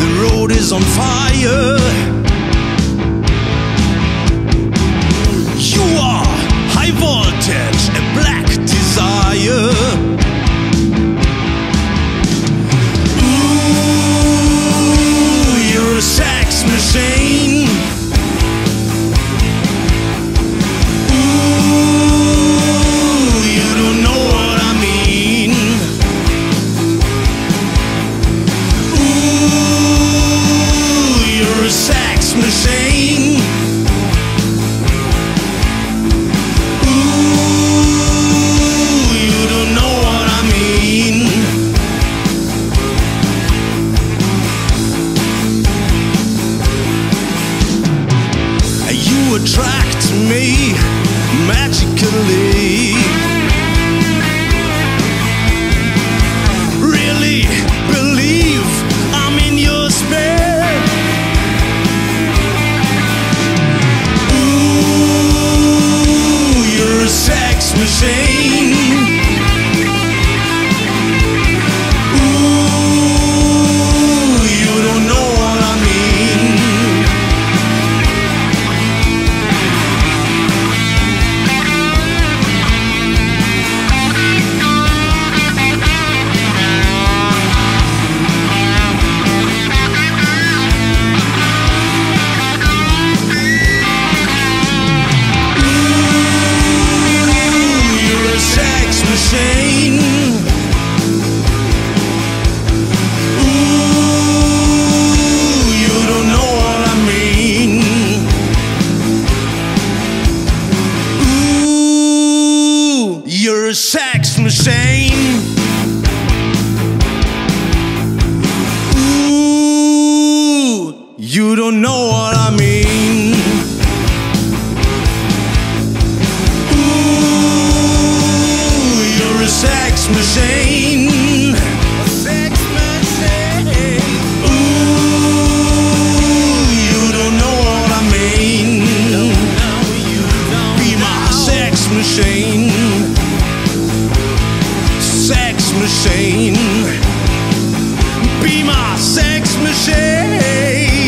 The road is on fire. Magically. you know what I mean. Ooh, you're a sex machine. Ooh, you don't know what I mean. Be my sex machine. Sex machine. Be my sex machine.